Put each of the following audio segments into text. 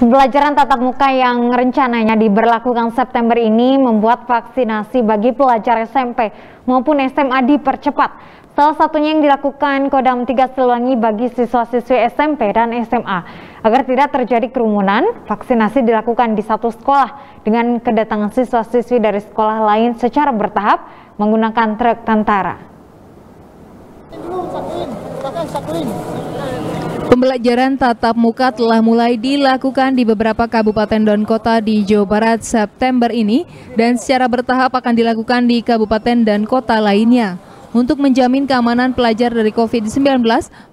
Pembelajaran tatap muka yang rencananya diberlakukan September ini membuat vaksinasi bagi pelajar SMP maupun SMA dipercepat. Salah satunya yang dilakukan Kodam 3 Siliwangi bagi siswa-siswi SMP dan SMA. Agar tidak terjadi kerumunan, vaksinasi dilakukan di satu sekolah dengan kedatangan siswa-siswi dari sekolah lain secara bertahap menggunakan truk tentara. Pembelajaran tatap muka telah mulai dilakukan di beberapa kabupaten dan kota di Jawa Barat September ini dan secara bertahap akan dilakukan di kabupaten dan kota lainnya. Untuk menjamin keamanan pelajar dari COVID-19,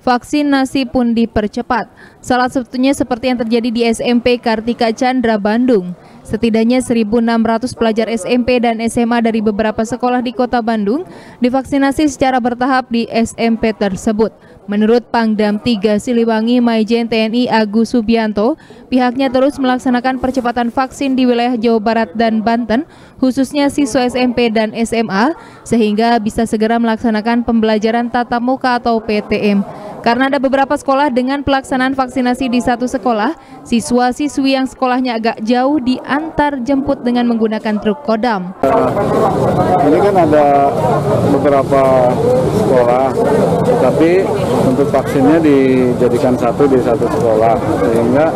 vaksinasi pun dipercepat. Salah satunya seperti yang terjadi di SMP Kartika Chandra Bandung. Setidaknya 1.600 pelajar SMP dan SMA dari beberapa sekolah di kota Bandung divaksinasi secara bertahap di SMP tersebut. Menurut Pangdam 3 Siliwangi Maijen TNI Agus Subianto, pihaknya terus melaksanakan percepatan vaksin di wilayah Jawa Barat dan Banten, khususnya siswa SMP dan SMA, sehingga bisa segera melaksanakan pembelajaran tatap muka atau PTM. Karena ada beberapa sekolah dengan pelaksanaan vaksinasi di satu sekolah, siswa-siswi yang sekolahnya agak jauh diantar jemput dengan menggunakan truk kodam. Ini kan ada beberapa sekolah, tapi untuk vaksinnya dijadikan satu di satu sekolah, sehingga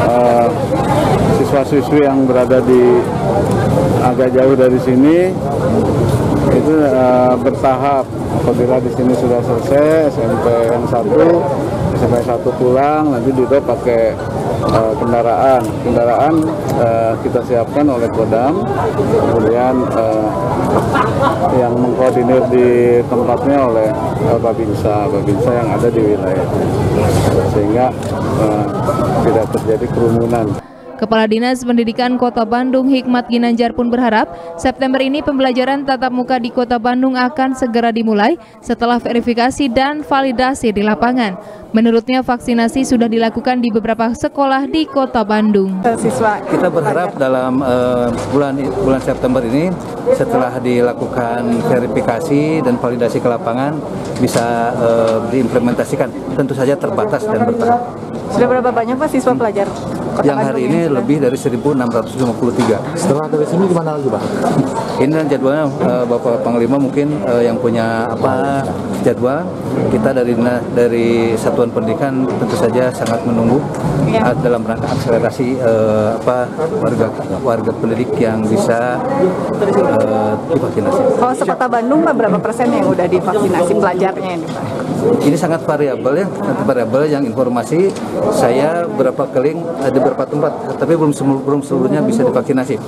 uh, siswa-siswi yang berada di agak jauh dari sini itu uh, bertahap. Apabila di sini sudah selesai SMP yang satu SMP satu pulang nanti juga pakai uh, kendaraan. Kendaraan uh, kita siapkan oleh Kodam. Kemudian uh, yang mengkoordinir di tempatnya oleh uh, Babinsa Babinsa yang ada di wilayah. Sehingga uh, tidak terjadi kerumunan. Kepala Dinas Pendidikan Kota Bandung Hikmat Ginanjar pun berharap September ini pembelajaran tatap muka di Kota Bandung akan segera dimulai setelah verifikasi dan validasi di lapangan. Menurutnya vaksinasi sudah dilakukan di beberapa sekolah di Kota Bandung. Siswa kita berharap dalam uh, bulan bulan September ini setelah dilakukan verifikasi dan validasi ke lapangan bisa uh, diimplementasikan. Tentu saja terbatas dan bertahap. Sudah berapa banyak Pak siswa pelajar? Yang hari ini lebih dari 1.653. Setelah dari sini gimana lagi Pak? Ini dan jadwalnya uh, Bapak Panglima mungkin uh, yang punya apa jadwal kita dari dari Satuan Pendidikan tentu saja sangat menunggu ya. uh, dalam rangka akselerasi uh, apa warga warga pendidik yang bisa uh, divaksinasi. Kalau sekota Bandung berapa persen yang udah divaksinasi pelajarnya ini Pak? Ini sangat variabel ya, variabel yang informasi saya berapa keling ada beberapa tempat, tapi belum belum seluruhnya bisa divaksinasi.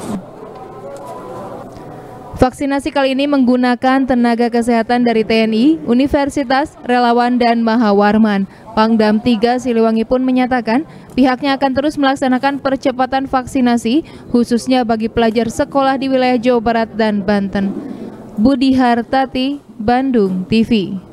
Vaksinasi kali ini menggunakan tenaga kesehatan dari TNI, Universitas, Relawan, dan Mahawarman. Pangdam 3 Siliwangi pun menyatakan pihaknya akan terus melaksanakan percepatan vaksinasi khususnya bagi pelajar sekolah di wilayah Jawa Barat dan Banten. Budi Hartati, Bandung TV.